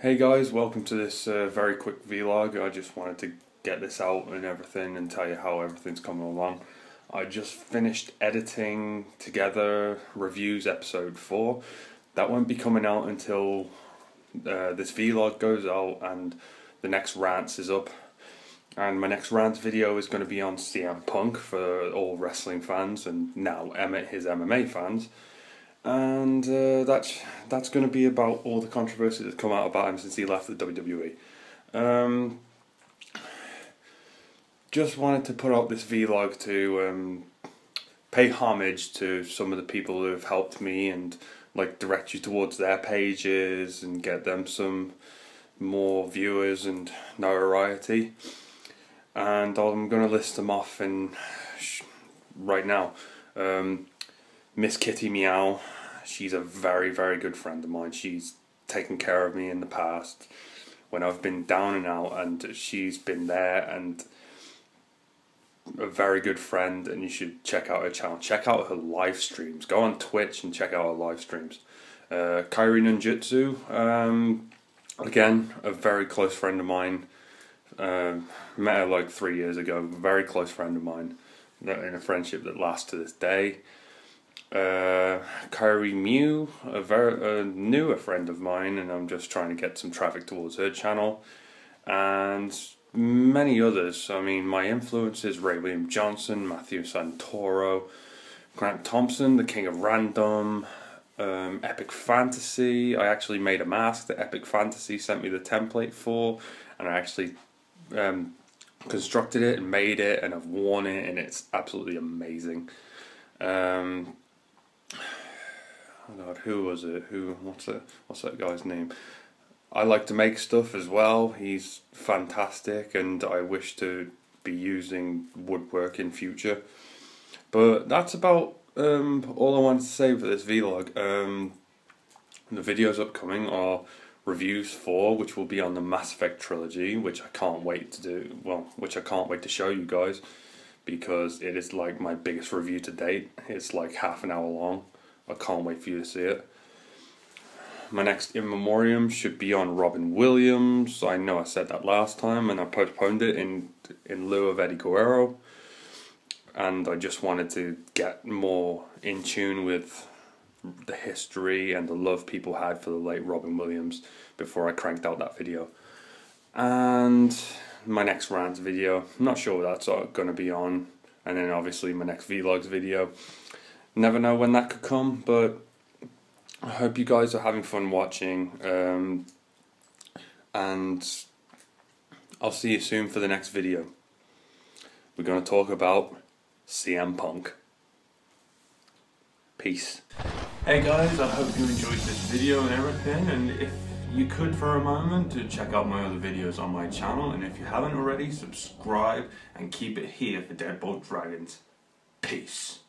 Hey guys, welcome to this uh, very quick vlog. I just wanted to get this out and everything and tell you how everything's coming along. I just finished editing together reviews episode 4. That won't be coming out until uh, this vlog goes out and the next rants is up. And my next rant video is going to be on CM Punk for all wrestling fans and now Emmett, his MMA fans and uh, that's that's going to be about all the controversy that's come out about him since he left the WWE. Um, just wanted to put out this vlog to um, pay homage to some of the people who have helped me and like direct you towards their pages and get them some more viewers and notoriety. And I'm going to list them off in right now. Um, Miss Kitty Meow. She's a very, very good friend of mine. She's taken care of me in the past when I've been down and out, and she's been there and a very good friend. And you should check out her channel. Check out her live streams. Go on Twitch and check out her live streams. Uh, Kairi um, again, a very close friend of mine. Um, met her like three years ago. Very close friend of mine. In a friendship that lasts to this day uh, Kyrie Mew, a very a newer friend of mine, and I'm just trying to get some traffic towards her channel, and many others. I mean, my influences: Ray William Johnson, Matthew Santoro, Grant Thompson, the King of Random, um, Epic Fantasy. I actually made a mask that Epic Fantasy sent me the template for, and I actually um, constructed it and made it, and I've worn it, and it's absolutely amazing. Um, oh God, who was it? Who? What's that? What's that guy's name? I like to make stuff as well. He's fantastic, and I wish to be using woodwork in future. But that's about um, all I wanted to say for this vlog. Um, the videos upcoming are reviews for, which will be on the Mass Effect trilogy, which I can't wait to do. Well, which I can't wait to show you guys because it is like my biggest review to date. It's like half an hour long. I can't wait for you to see it. My next in memoriam should be on Robin Williams. I know I said that last time and I postponed it in in lieu of Eddie Guerrero. And I just wanted to get more in tune with the history and the love people had for the late Robin Williams before I cranked out that video. And my next rant video. I'm not sure that's going to be on. And then obviously my next vlogs video. Never know when that could come, but I hope you guys are having fun watching. Um, and I'll see you soon for the next video. We're going to talk about CM Punk. Peace. Hey guys, I hope you enjoyed this video and everything. And if you could for a moment to check out my other videos on my channel and if you haven't already subscribe and keep it here for Deadbolt Dragons. Peace.